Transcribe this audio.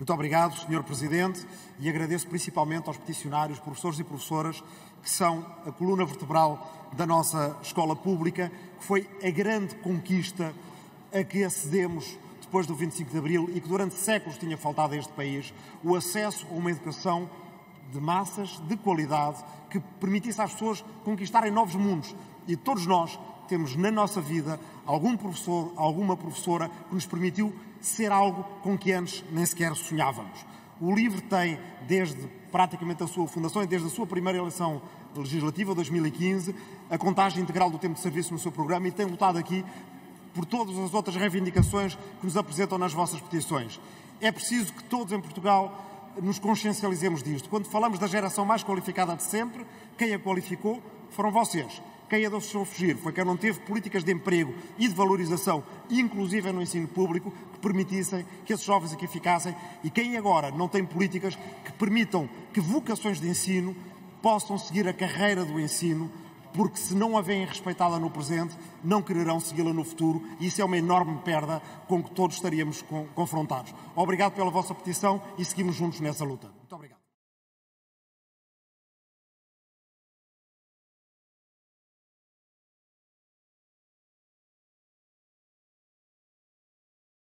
Muito obrigado, Sr. Presidente, e agradeço principalmente aos peticionários, professores e professoras, que são a coluna vertebral da nossa escola pública, que foi a grande conquista a que acedemos depois do 25 de Abril e que durante séculos tinha faltado a este país, o acesso a uma educação de massas, de qualidade, que permitisse às pessoas conquistarem novos mundos. E todos nós temos na nossa vida algum professor, alguma professora que nos permitiu ser algo com que antes nem sequer sonhávamos. O livro tem, desde praticamente a sua fundação e desde a sua primeira eleição legislativa, 2015, a contagem integral do tempo de serviço no seu programa e tem lutado aqui por todas as outras reivindicações que nos apresentam nas vossas petições. É preciso que todos em Portugal nos consciencializemos disto. Quando falamos da geração mais qualificada de sempre, quem a qualificou foram vocês. Quem a deixou fugir foi quem não teve políticas de emprego e de valorização, inclusive no ensino público, que permitissem que esses jovens aqui ficassem e quem agora não tem políticas que permitam que vocações de ensino possam seguir a carreira do ensino, porque se não a veem respeitada no presente, não quererão segui-la no futuro e isso é uma enorme perda com que todos estaríamos confrontados. Obrigado pela vossa petição e seguimos juntos nessa luta. Muito obrigado.